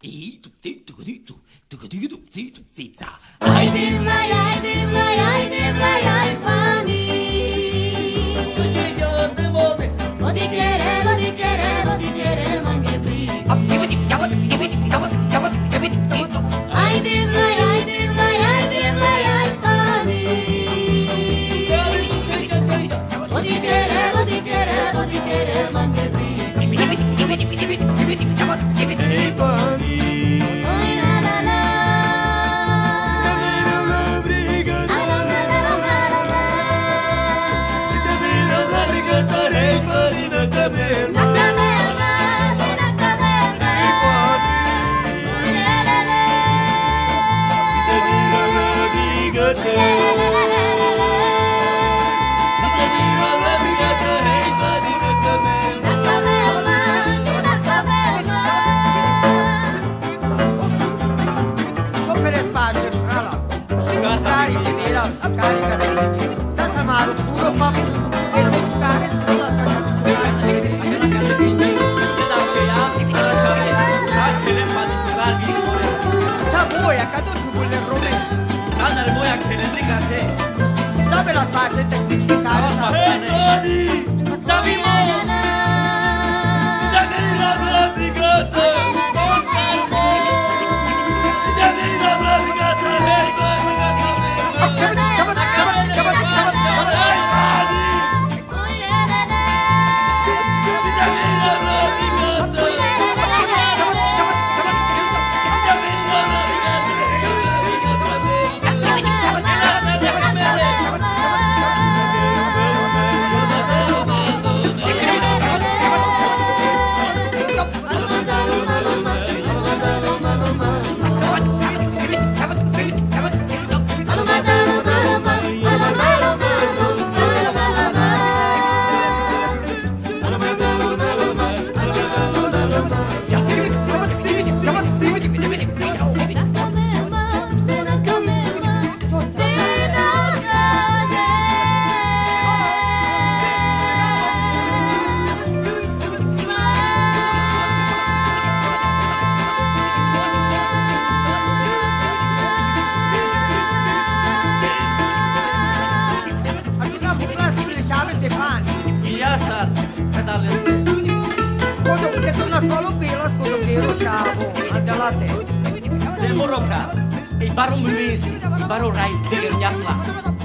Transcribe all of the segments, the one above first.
E tu ti cari cadenti. Sta samaro puro papi. Quando che sono a scuola pila, scusa che lo chavo. Andala te.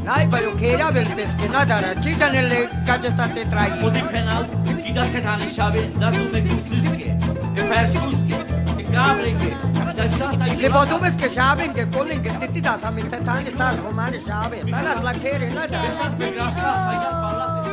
Dai, voglio che era per pesche, nada, ci sta nelle case state tra i. Le bodume che chave, che collen che ti da samite tani sta romane chave. Dalla la nada. Cristo,